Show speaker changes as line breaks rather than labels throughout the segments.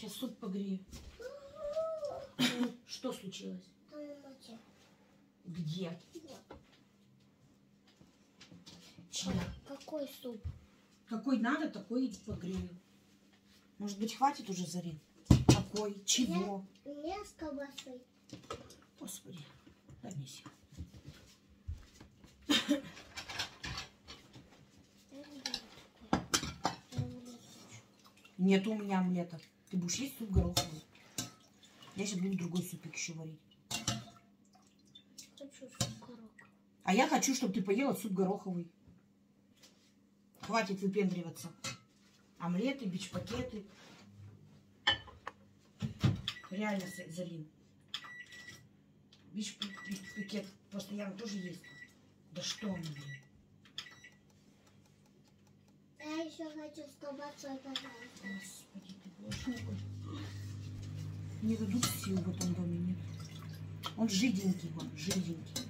Сейчас суп погрею. Что случилось? Где? Чья?
Какой суп?
Какой надо, такой и погрею. Может быть, хватит уже Зарин? Какой? Чего?
У меня с колбасой.
Господи, дай мне сил. Нет у меня омлета. Ты будешь есть суп гороховый. Я сейчас буду другой супик еще варить.
Хочу суп коробку.
А я хочу, чтобы ты поела суп гороховый. Хватит выпендриваться. Омлеты, бич-пакеты. Реально, За- Зарин. Бич-пакет постоянно тоже есть. Да что он, блин.
Я еще хочу с колбасой, пожалуйста.
Господи, ты. Не дадут сил в этом доме, нет. Он жиденький, он жиденький.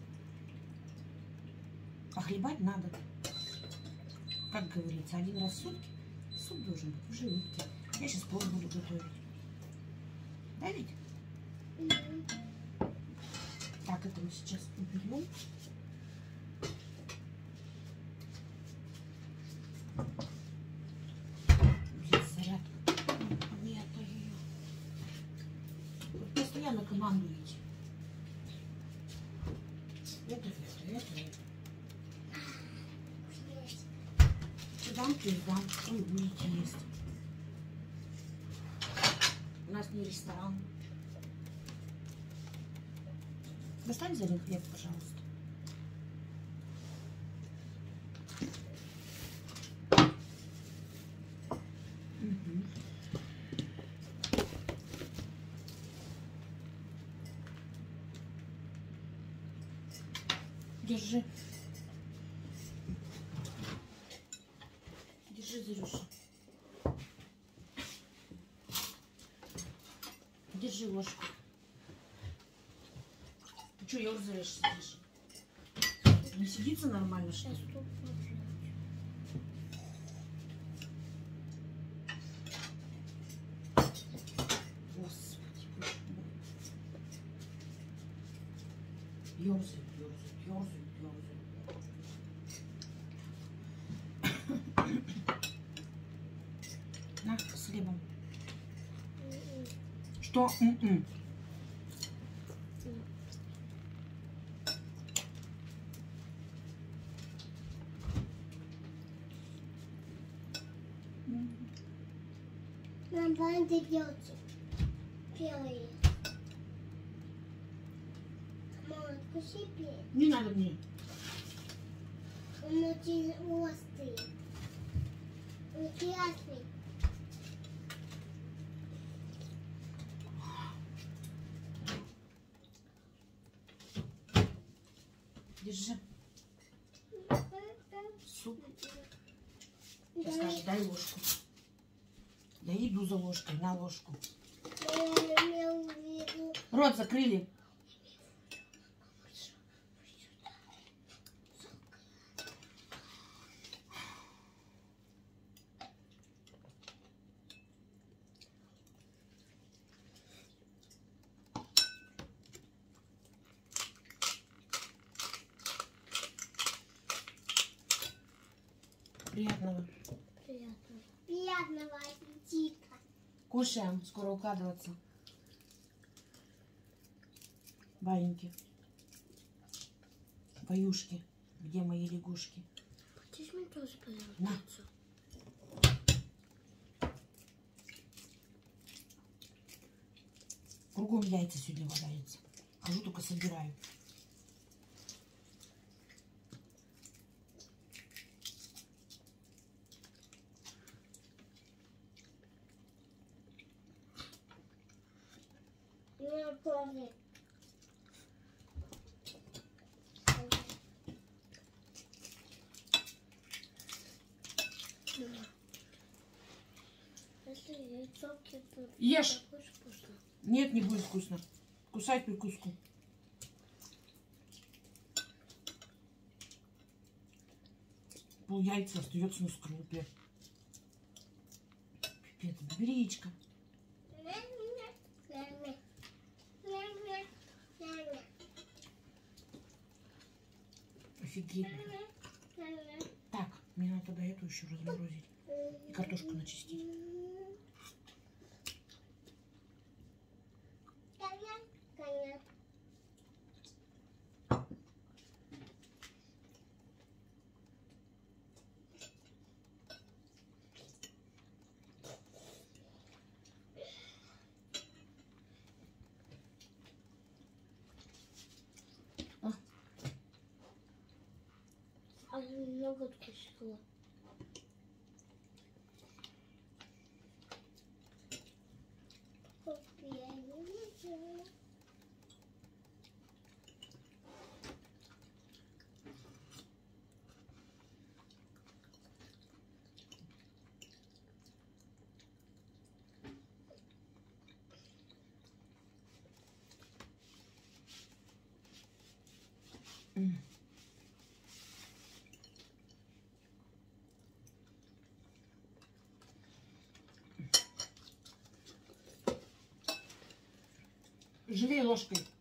А хлебать надо. Как говорится, один раз в сутки суп должен быть в желудке. Я сейчас плов буду готовить. Да ведь? Так, это мы сейчас уберем. Вы постоянно командуете. Это, это, это, это. Дам, передам. Вы будете есть. У нас не ресторан. Достань за хлеб, пожалуйста. Держи. Держи, Зарюша. Держи ложку. Ты что, ерзаешь, сидишь? Не сидится нормально, что ли?
суп попью.
Господи, боже мой. Ёрзает, ёрзает, ёрзает, ёрзает. На, с хлебом. Что? М-м.
Нам понадобится белые. Мама, откуси.
Не надо мне.
Он очень острый. Он красный.
Держи. Суп.
Да,
Сейчас скажешь, дай ложку. Да иду за ложкой, на ложку.
я.
Рот закрыли. Приятного.
Приятного. Приятного аппетита.
Кушаем, скоро укладываться. Баиньки. Баюшки. Где мои лягушки?
Хочешь мне тоже
На.
пожалуйста?
Кругом яйца сегодня валяются. Хожу, только собираю.
Я тоже.
Ешь. Нет, не будет вкусно. Кусай прикуску. Пол яйца остается на скрупе. Пипец, бери яичко. Офигеть. Так, мне надо тогда эту еще разморозить. И картошку начистить.
А много откусила. Я